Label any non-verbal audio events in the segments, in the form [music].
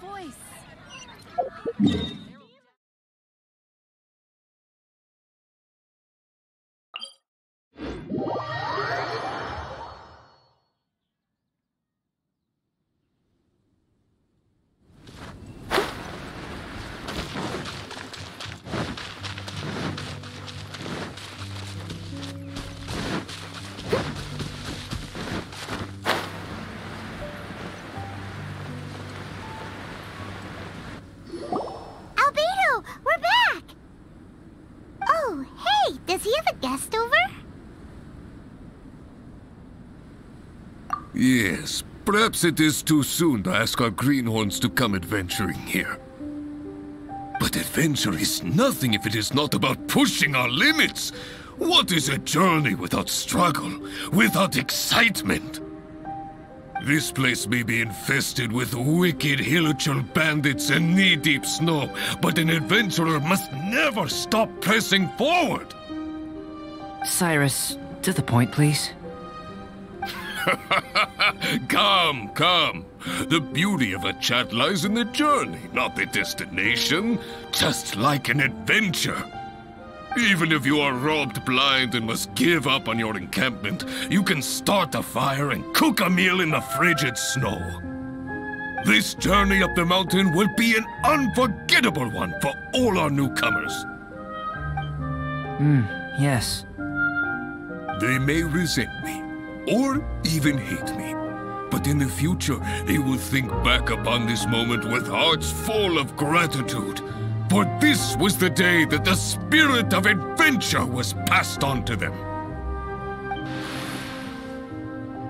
voice. Yes, perhaps it is too soon to ask our greenhorns to come adventuring here. But adventure is nothing if it is not about pushing our limits. What is a journey without struggle, without excitement? This place may be infested with wicked Hilichurl bandits and knee-deep snow, but an adventurer must never stop pressing forward. Cyrus, to the point, please. [laughs] come, come. The beauty of a chat lies in the journey, not the destination. Just like an adventure. Even if you are robbed blind and must give up on your encampment, you can start a fire and cook a meal in the frigid snow. This journey up the mountain will be an unforgettable one for all our newcomers. Hmm, yes. They may resent me, or even hate me. But in the future, they will think back upon this moment with hearts full of gratitude. For this was the day that the spirit of adventure was passed on to them.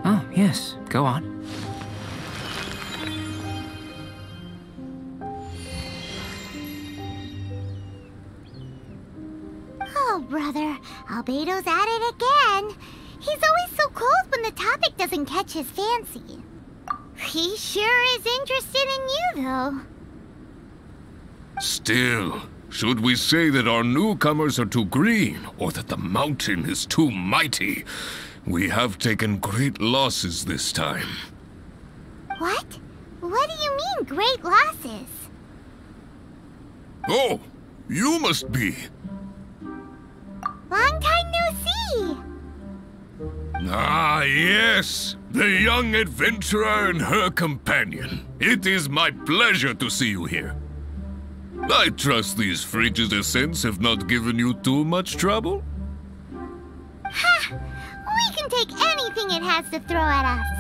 Oh, yes, go on. Oh, brother, Albedo's at it again. He's always so cold when the topic doesn't catch his fancy. He sure is interested in you, though. Still, should we say that our newcomers are too green, or that the mountain is too mighty? We have taken great losses this time. What? What do you mean, great losses? Oh, you must be. Long time no see. Ah, yes. The young adventurer and her companion. It is my pleasure to see you here. I trust these frigid ascents have not given you too much trouble? Ha! We can take anything it has to throw at us. [laughs]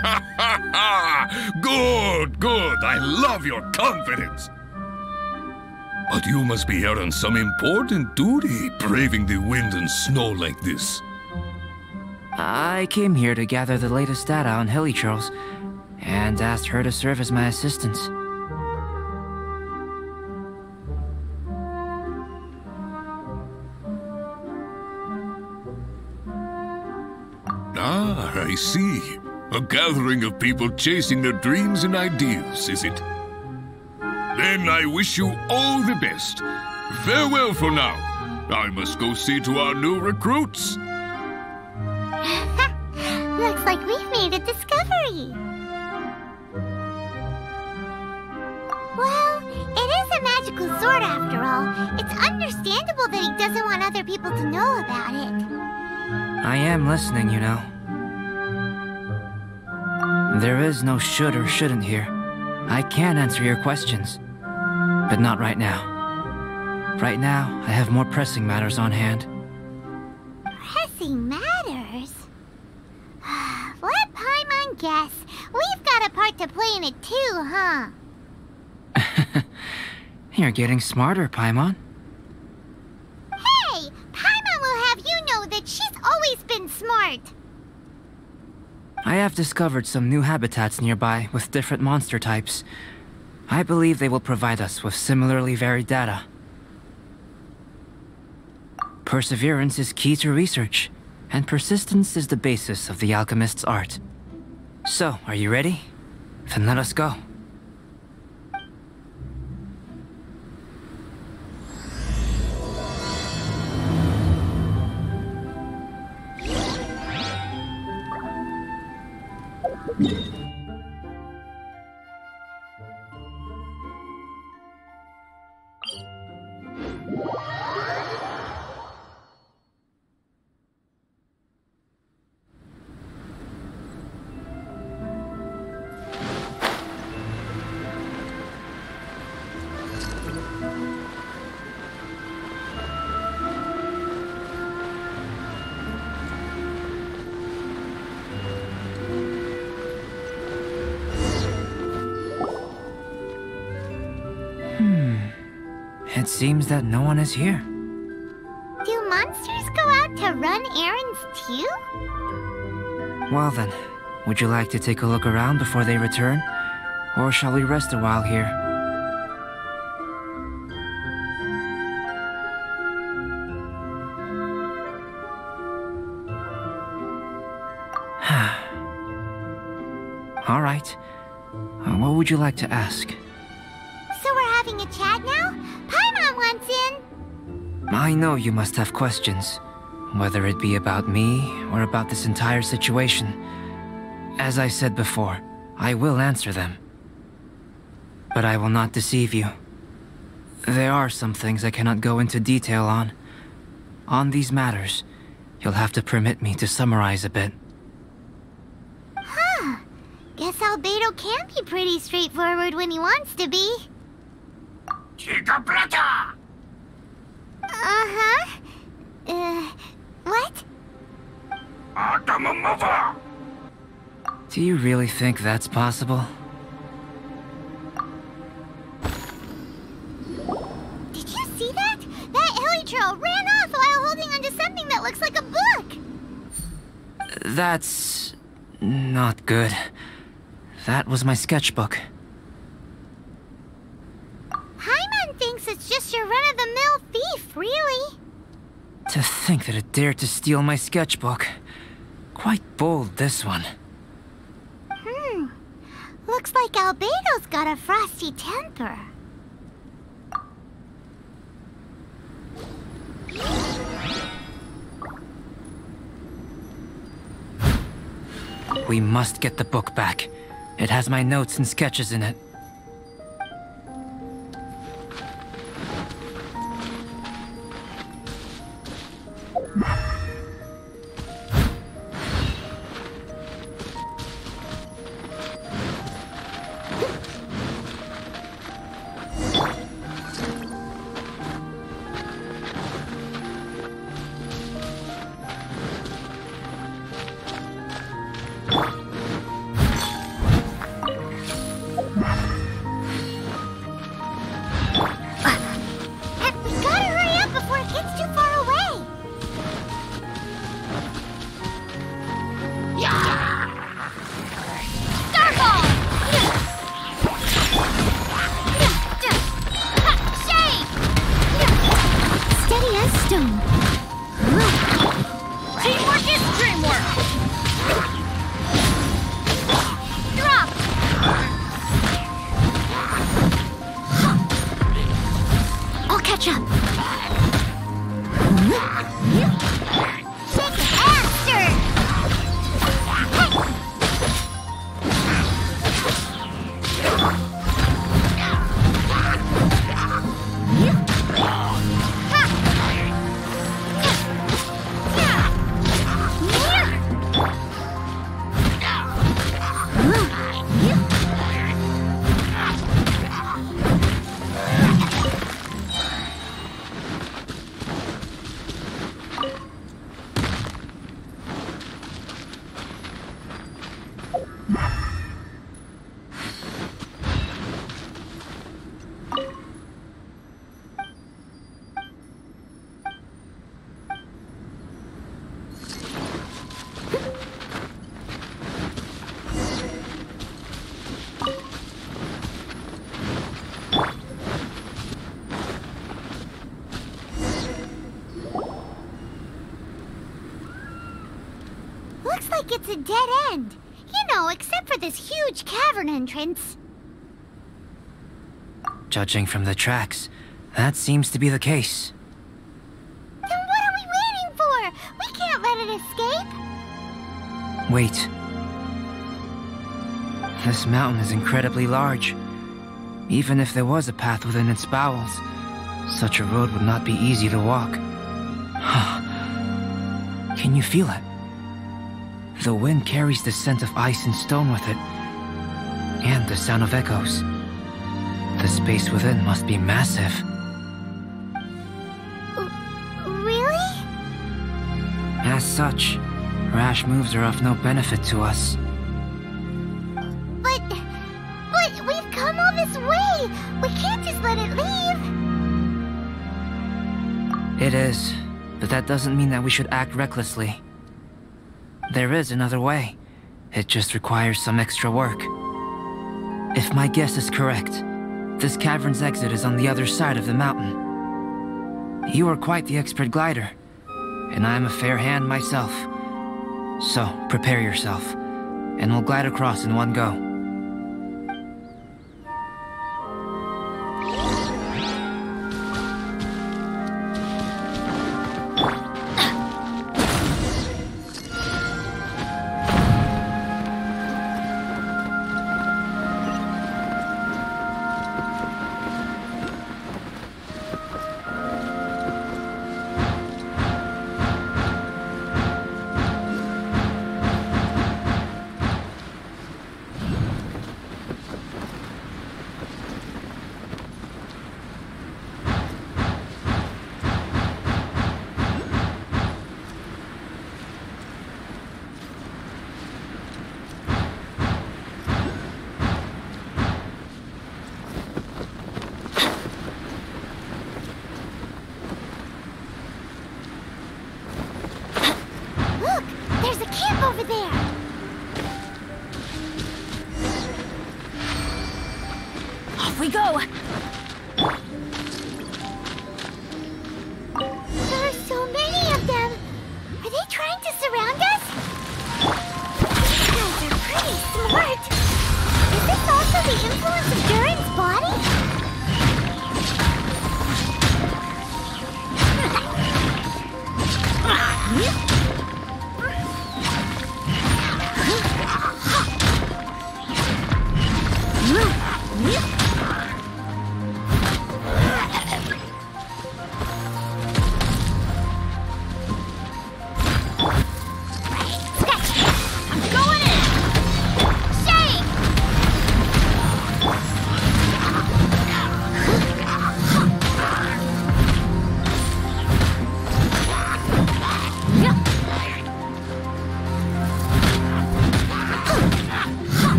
Ha ha ha! Good, good. I love your confidence. But you must be here on some important duty, braving the wind and snow like this. I came here to gather the latest data on Hilichurls, and asked her to serve as my assistant. Ah, I see. A gathering of people chasing their dreams and ideals, is it? Then I wish you all the best. Farewell for now. I must go see to our new recruits. [laughs] Looks like we've made a discovery. Well, it is a magical sword after all. It's understandable that he doesn't want other people to know about it. I am listening, you know. There is no should or shouldn't here. I can answer your questions, but not right now. Right now, I have more pressing matters on hand. Pressing matters? [sighs] Let Paimon guess. We've got a part to play in it too, huh? [laughs] You're getting smarter, Paimon. Hey! Paimon will have you know that she's always been smart. I have discovered some new habitats nearby with different monster types. I believe they will provide us with similarly varied data. Perseverance is key to research, and persistence is the basis of the alchemist's art. So, are you ready? Then let us go. Seems that no one is here. Do monsters go out to run errands too? Well then, would you like to take a look around before they return? Or shall we rest a while here? [sighs] All right. Uh, what would you like to ask? I know you must have questions, whether it be about me or about this entire situation. As I said before, I will answer them. But I will not deceive you. There are some things I cannot go into detail on. On these matters, you'll have to permit me to summarize a bit. Huh. Guess Albedo can be pretty straightforward when he wants to be. Uh-huh. Uh, what? Do you really think that's possible? Did you see that? That Hilichurl ran off while holding onto something that looks like a book. That's... not good. That was my sketchbook. Paimon thinks it's just your run-of-the-mill thief, really. To think that it dared to steal my sketchbook. Quite bold, this one. Hmm. Looks like Albedo's got a frosty temper. We must get the book back. It has my notes and sketches in it. Stone. Like it's a dead end. You know, except for this huge cavern entrance. Judging from the tracks, that seems to be the case. Then what are we waiting for? We can't let it escape. Wait. This mountain is incredibly large. Even if there was a path within its bowels, such a road would not be easy to walk. [sighs] Can you feel it? The wind carries the scent of ice and stone with it, and the sound of echoes. The space within must be massive. Really? As such, rash moves are of no benefit to us. But, but we've come all this way. We can't just let it leave. It is, but that doesn't mean that we should act recklessly. There is another way. It just requires some extra work. If my guess is correct, this cavern's exit is on the other side of the mountain. You are quite the expert glider, and I am a fair hand myself. So, prepare yourself, and we'll glide across in one go.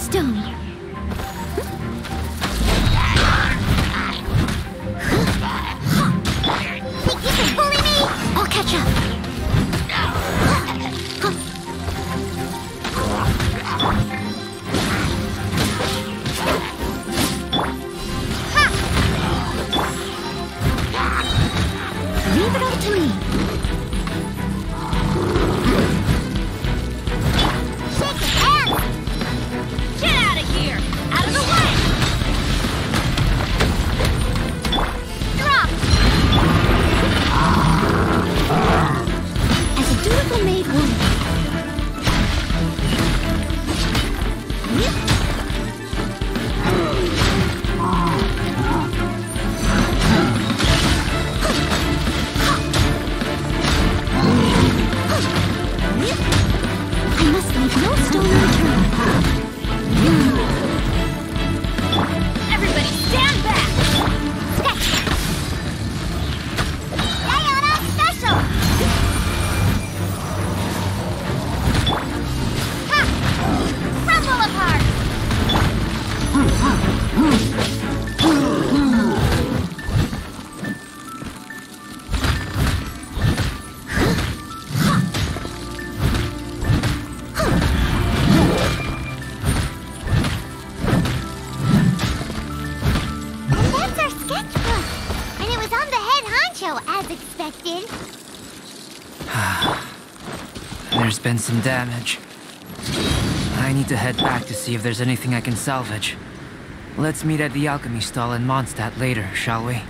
Steady some damage. I need to head back to see if there's anything I can salvage. Let's meet at the alchemy stall in Mondstadt later, shall we?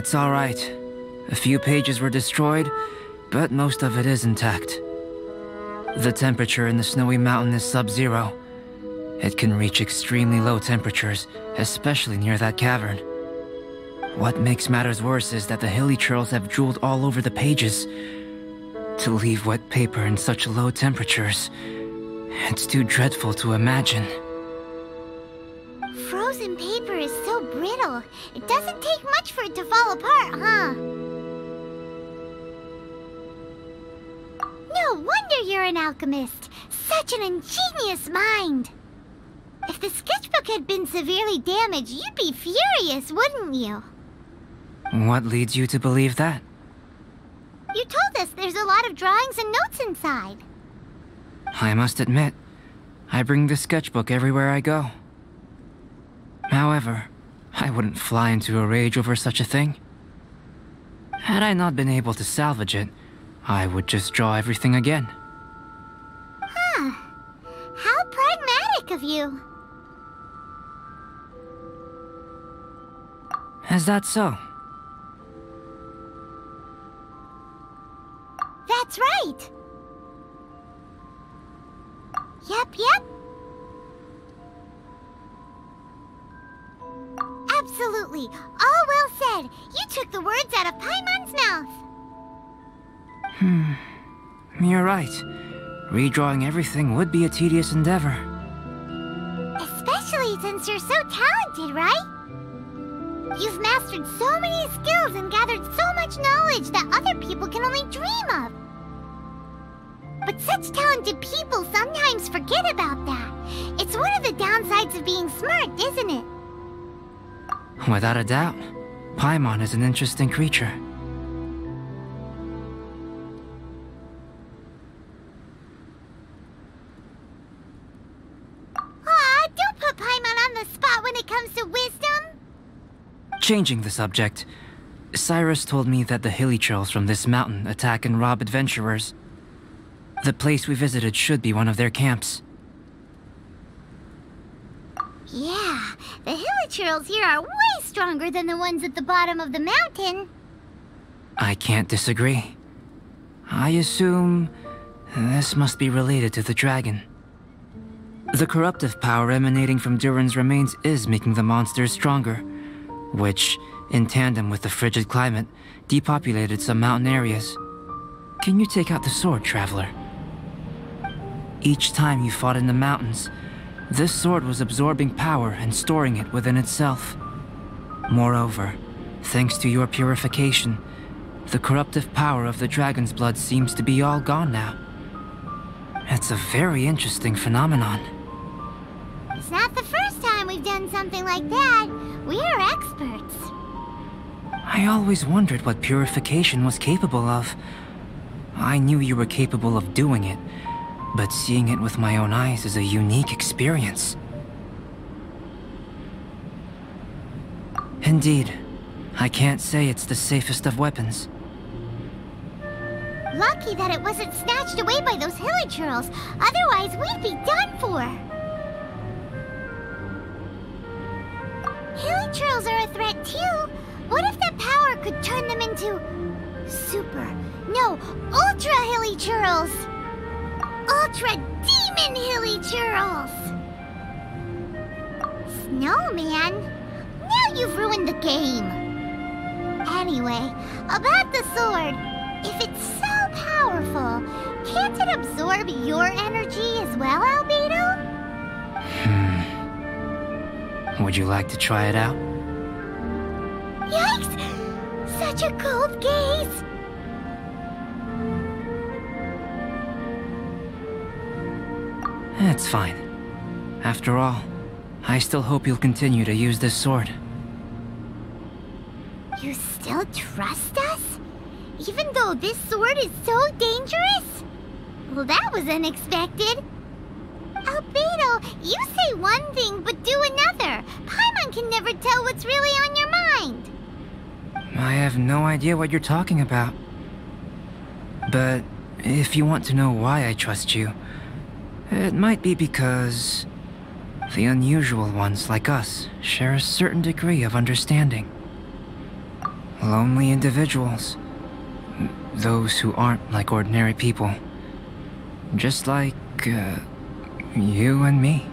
It's alright. A few pages were destroyed, but most of it is intact. The temperature in the snowy mountain is sub-zero. It can reach extremely low temperatures, especially near that cavern. What makes matters worse is that the hilichurls have drooled all over the pages. To leave wet paper in such low temperatures, it's too dreadful to imagine. Frozen paper is so brittle. It doesn't take much for it to fall apart, huh? No wonder you're an alchemist. Such an ingenious mind. If the sketchbook had been severely damaged, you'd be furious, wouldn't you? What leads you to believe that? You told us there's a lot of drawings and notes inside. I must admit, I bring the sketchbook everywhere I go. However, I wouldn't fly into a rage over such a thing. Had I not been able to salvage it, I would just draw everything again. Huh. How pragmatic of you. Is that so? Hmm. You're right. Redrawing everything would be a tedious endeavor. Especially since you're so talented, right? You've mastered so many skills and gathered so much knowledge that other people can only dream of. But such talented people sometimes forget about that. It's one of the downsides of being smart, isn't it? Without a doubt, Paimon is an interesting creature. Changing the subject, Cyrus told me that the hilichurls from this mountain attack and rob adventurers. The place we visited should be one of their camps. Yeah, the hilichurls here are way stronger than the ones at the bottom of the mountain. I can't disagree. I assume this must be related to the dragon. The corruptive power emanating from Durin's remains is making the monsters stronger, which, in tandem with the frigid climate, depopulated some mountain areas. Can you take out the sword, Traveler? Each time you fought in the mountains, this sword was absorbing power and storing it within itself. Moreover, thanks to your purification, the corruptive power of the dragon's blood seems to be all gone now. It's a very interesting phenomenon. It's not the we've done something like that. We're experts. I always wondered what purification was capable of. I knew you were capable of doing it, but seeing it with my own eyes is a unique experience. Indeed, I can't say it's the safest of weapons. Lucky that it wasn't snatched away by those hilichurls. Otherwise, we'd be done for. Hilichurls are a threat too. What if that power could turn them into super, no, ultra Hilichurls! Ultra demon Hilichurls! Snowman, now you've ruined the game. Anyway, about the sword. If it's so powerful, can't it absorb your energy as well, Albedo? Would you like to try it out? Yikes! Such a cold gaze! That's fine. After all, I still hope you'll continue to use this sword. You still trust us? Even though this sword is so dangerous? Well, that was unexpected. Albedo, you say one thing but do another. Paimon can never tell what's really on your mind. I have no idea what you're talking about. But if you want to know why I trust you, it might be because the unusual ones like us share a certain degree of understanding. Lonely individuals. Those who aren't like ordinary people. Just like, uh, you and me.